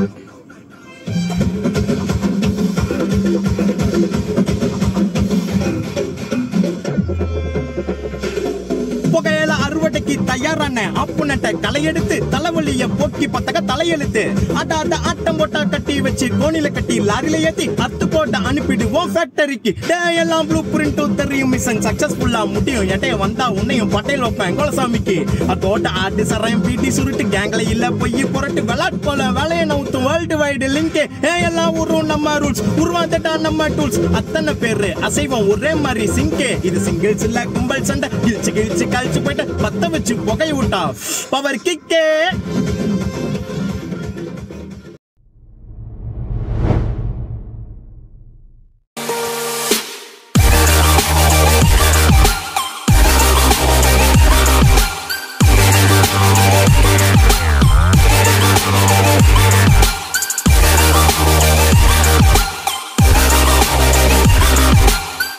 Thank you. அறுவடைக்கு தயாரான அப்புனட்ட களையெடுத்து தலைவலிய போக்கி பத்தக தலையெழுத்து. அட அட அட்டம் போட்டா கட்டி வச்சு கோணில கட்டி லாரில ஏத்தி அத்து போட்ட அனுப்பிடுவோம் ஃபேக்டரிக்கு எல்லாம் ப்ளூ பிரிண்ட் தெரியும் மிஷன் சக்சஸ்ஃபுல்லா முடியும். எட்டைய வந்தா உன்னையும் பட்டையில் வைப்பேன் கோலசாமிக்கு. அதோட ஆட்டு சராயம் பீட்டி சுருட்டு கேங்ல இல்ல பொய் புரட்டு விளாட் போல வேலையை நவுத்துவோம் வேர்ல்டு வைடு லிங்க் எல்லாம் ஊரும் நம்ம ரூல்ஸ் உருவாந்துட்டா நம்ம டூல்ஸ் அத்தனை பேரு அசைவம் ஒரே மாதிரி சிங்கே இது சிங்கிள்ஸ் இல்ல கும்பல் சண்டை. கிழிச்சு கிழிச்சு கழிச்சு போயிட்டு பத்த வச்சு புகை விட்டா பவர் கிக்கே